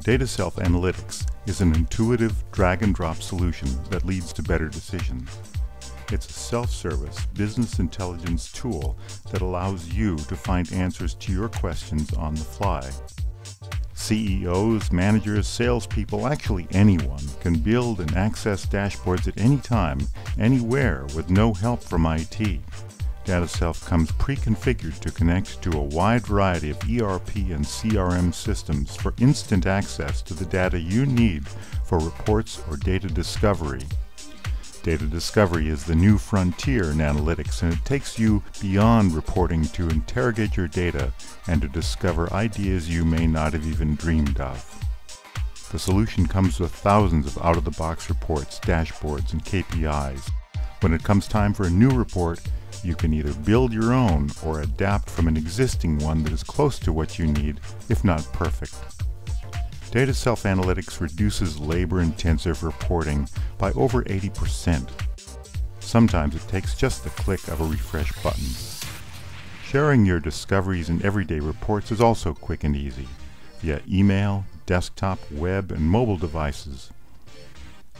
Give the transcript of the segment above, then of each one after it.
DataSelf Analytics is an intuitive drag-and-drop solution that leads to better decisions. It's a self-service business intelligence tool that allows you to find answers to your questions on the fly. CEOs, managers, salespeople, actually anyone can build and access dashboards at any time, anywhere with no help from IT. DataSelf comes pre-configured to connect to a wide variety of ERP and CRM systems for instant access to the data you need for reports or data discovery. Data discovery is the new frontier in analytics and it takes you beyond reporting to interrogate your data and to discover ideas you may not have even dreamed of. The solution comes with thousands of out-of-the-box reports, dashboards, and KPIs. When it comes time for a new report, you can either build your own or adapt from an existing one that is close to what you need, if not perfect. DataSelf Analytics reduces labor-intensive reporting by over 80%. Sometimes it takes just the click of a refresh button. Sharing your discoveries and everyday reports is also quick and easy, via email, desktop, web, and mobile devices.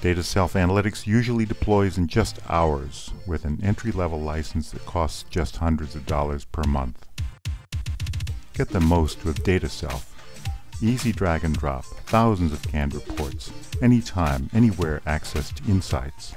DataSelf Analytics usually deploys in just hours with an entry-level license that costs just hundreds of dollars per month. Get the most with DataSelf Easy drag and drop, thousands of canned reports, anytime, anywhere access to insights.